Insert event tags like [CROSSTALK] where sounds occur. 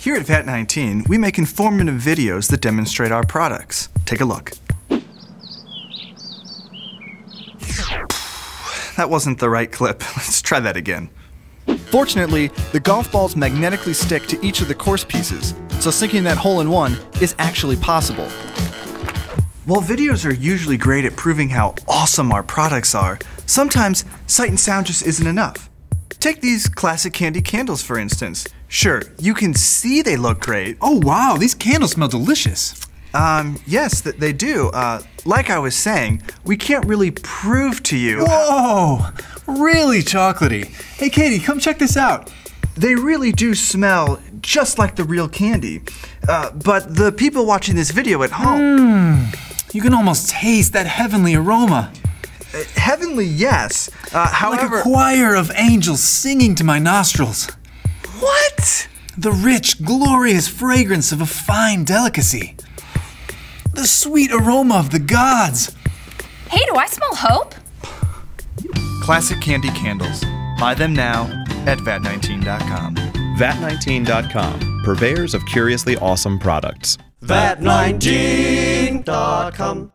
Here at VAT19, we make informative videos that demonstrate our products. Take a look. That wasn't the right clip. [LAUGHS] Let's try that again. Fortunately, the golf balls magnetically stick to each of the course pieces, so sinking that hole in one is actually possible. While videos are usually great at proving how awesome our products are, sometimes sight and sound just isn't enough. Take these classic candy candles for instance. Sure, you can see they look great. Oh wow, these candles smell delicious. Um, yes, th- they do. Uh, like I was saying, we can't really prove to you. Whoa, really chocolatey. Hey Katie, come check this out. They really do smell just like the real candy. Uh, but the people watching this video at home, You can almost taste that heavenly aroma. Heavenly, yes. Uh, Like a choir of angels singing to my nostrils. what? The rich, glorious fragrance of a fine delicacy. The sweet aroma of the gods. Hey, do I smell hope? Classic candy candles. Buy them now at vat19.com. VAT19.com, purveyors of curiously awesome products. VAT19.com.